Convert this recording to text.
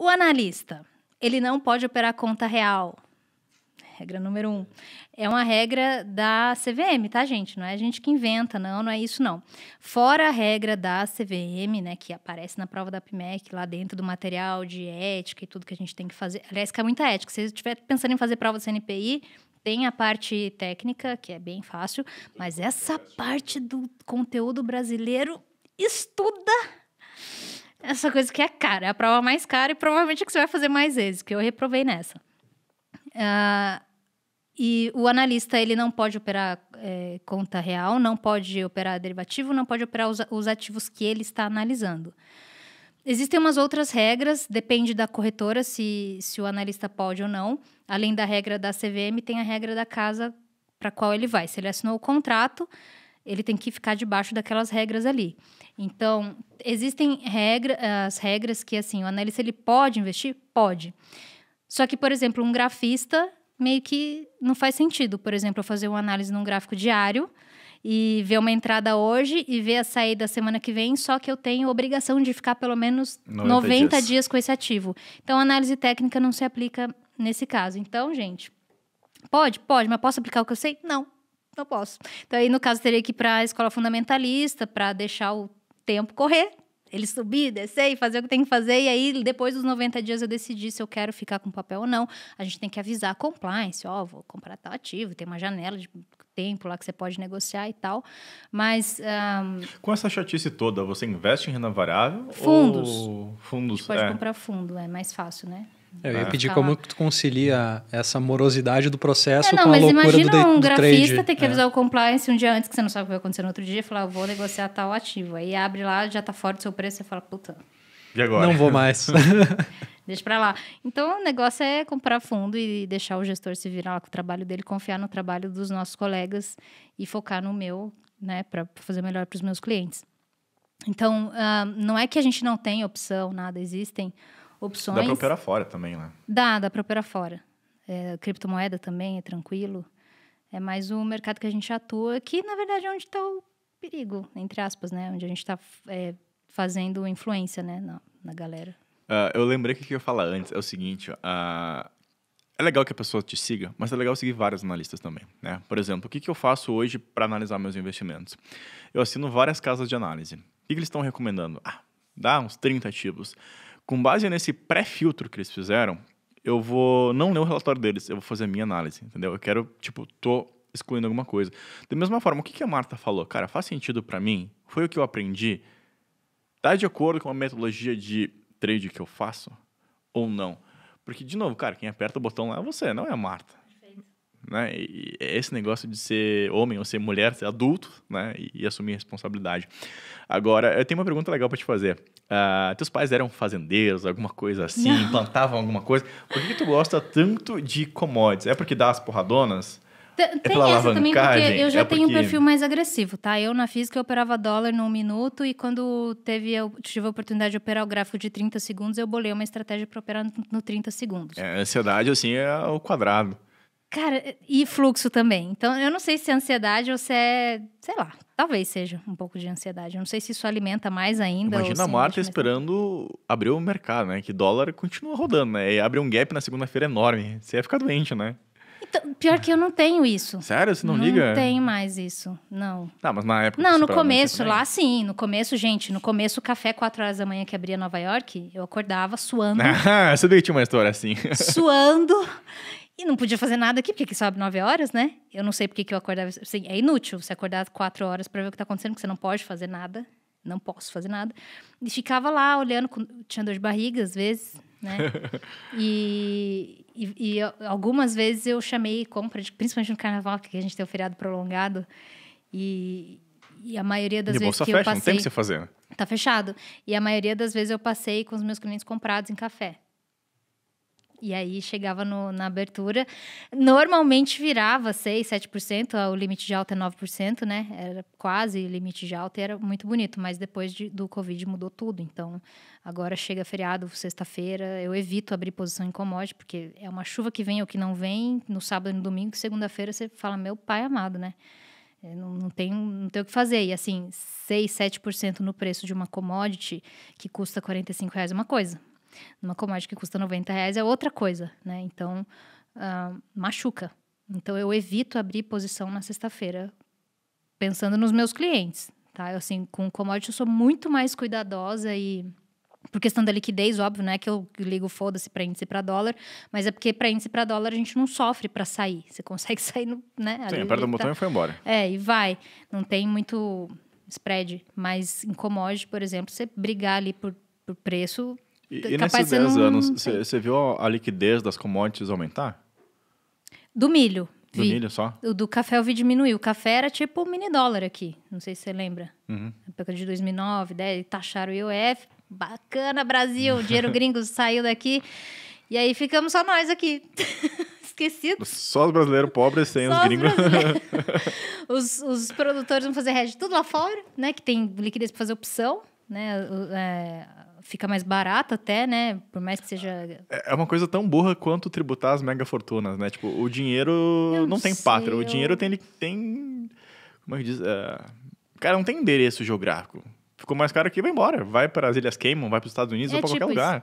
O analista, ele não pode operar conta real. Regra número um. É uma regra da CVM, tá, gente? Não é a gente que inventa, não, não é isso, não. Fora a regra da CVM, né, que aparece na prova da PMEC, lá dentro do material de ética e tudo que a gente tem que fazer. Aliás, que é muita ética. Se você estiver pensando em fazer prova do CNPI, tem a parte técnica, que é bem fácil, mas essa parte do conteúdo brasileiro, estuda essa coisa que é cara, é a prova mais cara e provavelmente é que você vai fazer mais vezes, que eu reprovei nessa. Uh, e o analista ele não pode operar é, conta real, não pode operar derivativo, não pode operar os, os ativos que ele está analisando. Existem umas outras regras, depende da corretora se, se o analista pode ou não. Além da regra da CVM, tem a regra da casa para qual ele vai. Se ele assinou o contrato, ele tem que ficar debaixo daquelas regras ali. Então, existem regra, as regras que assim, o analista ele pode investir? Pode. Só que, por exemplo, um grafista meio que não faz sentido. Por exemplo, eu fazer uma análise num gráfico diário e ver uma entrada hoje e ver a saída semana que vem, só que eu tenho obrigação de ficar pelo menos 90, 90 dias. dias com esse ativo. Então, a análise técnica não se aplica nesse caso. Então, gente, pode? Pode, mas posso aplicar o que eu sei? Não, não posso. Então, aí, no caso, teria que ir para a escola fundamentalista para deixar o tempo correr ele subir, descer e fazer o que tem que fazer. E aí, depois dos 90 dias, eu decidi se eu quero ficar com papel ou não. A gente tem que avisar a compliance, ó, oh, vou comprar tal ativo, tem uma janela de tempo lá que você pode negociar e tal. Mas. Um, com essa chatice toda, você investe em renda variável? Fundos. Ou... Fundos. A gente pode é. comprar fundo, é mais fácil, né? Eu ia é. pedir como tu concilia essa morosidade do processo é, não, com a loucura do, imagina um grafista ter que é. avisar o compliance um dia antes que você não sabe o que vai acontecer no outro dia e falar, vou negociar tal ativo. Aí abre lá, já tá fora do seu preço, você fala, puta. E agora? Não vou mais. Deixa para lá. Então, o negócio é comprar fundo e deixar o gestor se virar lá com o trabalho dele, confiar no trabalho dos nossos colegas e focar no meu, né, para fazer melhor para os meus clientes. Então, uh, não é que a gente não tem opção, nada, existem opções. Dá para operar fora também, né? Dá, dá para operar fora. É, criptomoeda também é tranquilo. É mais o mercado que a gente atua, que na verdade é onde está o perigo, entre aspas, né? Onde a gente está é, fazendo influência, né, na, na galera. Uh, eu lembrei que o que eu ia falar antes é o seguinte: uh, é legal que a pessoa te siga, mas é legal seguir vários analistas também, né? Por exemplo, o que, que eu faço hoje para analisar meus investimentos? Eu assino várias casas de análise. O que, que eles estão recomendando? Ah, dá uns 30 ativos com base nesse pré-filtro que eles fizeram, eu vou não ler o relatório deles, eu vou fazer a minha análise, entendeu? Eu quero, tipo, tô excluindo alguma coisa. Da mesma forma, o que, a Marta falou? Cara, faz sentido para mim? Foi o que eu aprendi? Tá de acordo com a metodologia de trade que eu faço? Ou não? Porque, de novo, cara, quem aperta o botão lá é você, não é a Marta. Né? E esse negócio de ser homem ou ser mulher, ser adulto, né? E, e assumir responsabilidade. Agora, eu tenho uma pergunta legal para te fazer. Uh, teus pais eram fazendeiros, alguma coisa assim, Não. plantavam alguma coisa. Por que, que, tu gosta tanto de commodities? É porque dá as porradonas? Tem, é tem essa também, porque eu já é tenho porque... um perfil mais agressivo, tá? Eu, na física, eu operava dólar num minuto e quando teve, eu tive a oportunidade de operar o gráfico de 30 segundos, eu bolei uma estratégia para operar no, no 30 segundos. É, ansiedade, assim, é o quadrado. Cara, e fluxo também. Então, eu não sei se é ansiedade ou se é, sei lá, talvez seja um pouco de ansiedade. Eu não sei se isso alimenta mais ainda. Imagina a Marta esperando abrir o mercado, né? Que dólar continua rodando, né? E abre um gap na segunda-feira enorme. Você ia ficar doente, né? Então, pior que eu não tenho isso. Sério? Você não, não liga? Não tenho mais isso, não. Não, mas na época... Não, no começo, lá sim. No começo, gente, no começo, o café 4 horas da manhã que abria Nova York, eu acordava suando. Ah, sabia que tinha uma história assim. Suando. E não podia fazer nada aqui, porque aqui sobe nove horas, né? Eu não sei porque que eu acordava. Assim, é inútil você acordar quatro horas para ver o que está acontecendo, porque você não pode fazer nada. Não posso fazer nada. E ficava lá olhando, tinha dor de barriga às vezes, né? e, e, e, algumas vezes eu chamei compra, de, principalmente no carnaval, que a gente tem o feriado prolongado. E, e a maioria das de vezes que fecha, eu passei. Não tem o que você fazer. Né? Tá fechado. E a maioria das vezes eu passei com os meus clientes comprados em café. E aí chegava no, na abertura, normalmente virava 6, 7%, o limite de alta é 9%, né? Era quase limite de alta e era muito bonito, mas depois de, do Covid mudou tudo. Então, agora chega feriado, sexta-feira, eu evito abrir posição em commodity, porque é uma chuva que vem ou que não vem, no sábado e no domingo, segunda-feira você fala, meu pai amado, né? Não, não, tem, não tem o que fazer. E assim, 6, 7% no preço de uma commodity que custa 45 reais é uma coisa Numa commodity que custa 90 reais é outra coisa, né? Então, uh, machuca. Então, eu evito abrir posição na sexta-feira, pensando nos meus clientes, tá? Eu, assim, com commodity eu sou muito mais cuidadosa e por questão da liquidez, óbvio, não é que eu ligo foda-se para índice para dólar, mas é porque para índice para dólar a gente não sofre para sair. Você consegue sair no, né? Sim, aperta o botão tá... e foi embora. É, e vai. Não tem muito spread, mas em commodity, por exemplo, você brigar ali por, por preço, e, e nesses 10 anos, você viu a liquidez das commodities aumentar? Do milho. Do vi. milho só? O do café eu vi diminuir. O café era tipo mini dólar aqui. Não sei se você lembra. Uhum. Na época de 2009, 10, taxaram o IOF. Bacana, Brasil. O dinheiro gringo saiu daqui. E aí ficamos só nós aqui. Esquecidos. Só os brasileiros pobres sem os gringos. Os, os, produtores vão fazer hedge tudo lá fora, né? Que tem liquidez para fazer opção, né? É, fica mais barato até, né? Por mais que seja. É, é uma coisa tão burra quanto tributar as mega fortunas, né? Tipo, o dinheiro não, não, tem pátria. O dinheiro tem. tem como é que diz? É, cara, não tem endereço geográfico. Ficou mais caro aqui, vai embora. Vai para as Ilhas Cayman, vai para os Estados Unidos, é, vai para tipo qualquer lugar.